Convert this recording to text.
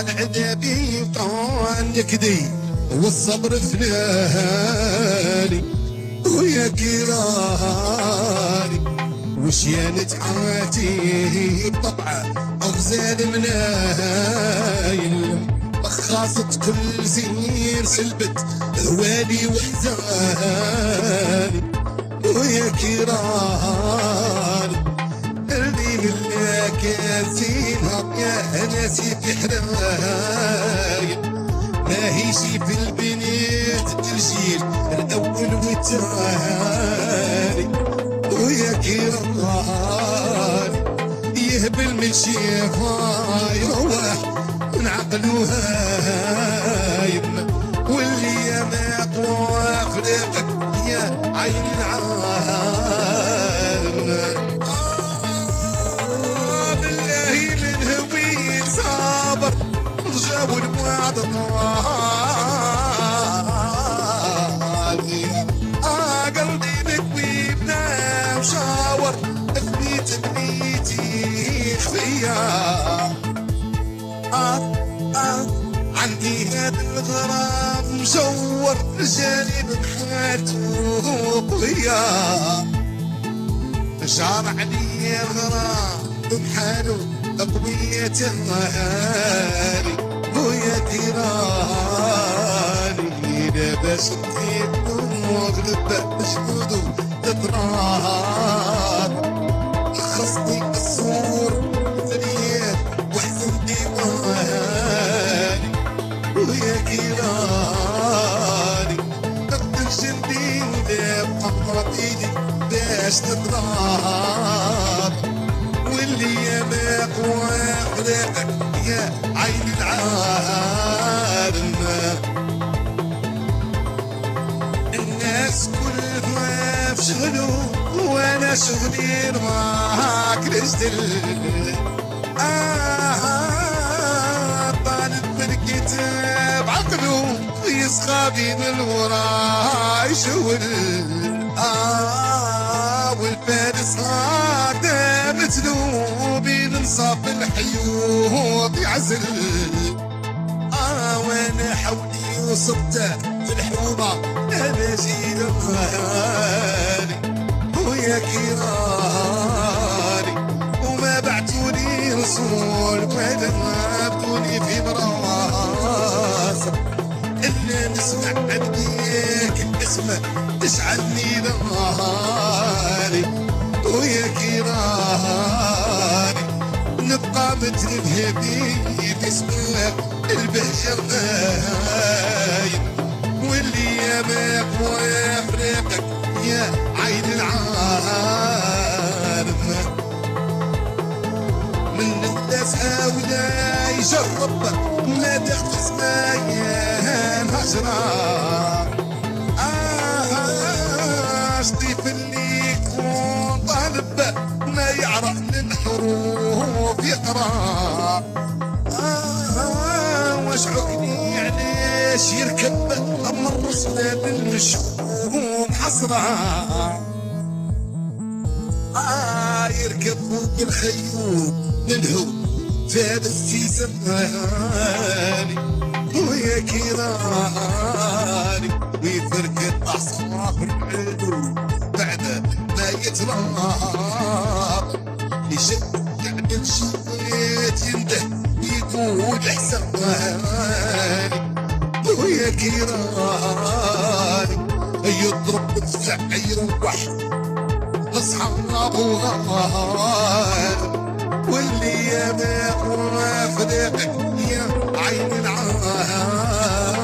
العذاب يطعن يكدي والصبر فناني ويا كيراني وش يا نتعاتي طبعا أغزال منايل خاصة كل زين سلبت هوالي وحزاني. ويا كيراني زينها يا ناسي في حرايب ما هي شي في البنات الترجيل الأول والثاني ويا كيراني يهبل من شيفا يروح من عقله هايم واللي ما طواف ريقك يا عين العالم آه عندي هذا الغرام مشور رجالي بحياته قوية شعر علي غرام بحاله قوية الغالي. ويا كيراني لاباس واغلب جنوده تطرار خصني قمرة ايدي باش تضرب. واللي يا باق واخلاقك يا عين العالم. الناس كلها في شغله وأنا شغلي معاك رجل آه طالب بالكتاب عقله يسقى بين الوراء يشول آه والفارس هذا مثله بين نصاب الحيوط يعزل آه وأنا حولي وصبت في الحومة أنا جيل الغالي. ويا كيراني وما بعتوني رسول ولا ما بدوني في براسة. إلا نسمع عنديك اسمه تشعلني نهاري ويا كيراني نبقى مثل بهدي باسمك البهجة غايب واللي يا باق ويفرقك يا عين العالم. من الناس هاولا يجرب ما تخفز ما هجرة آه عقني علاش يركب أما الرسلة بالمشهوم حسرة. آه يركب فوق الخيوم فارس في زماني ويا كيراني يقول حساني ويا كيراني يضرب مدفع يروح اصحاب وغار واللي يا ما فرقك يا عين العالم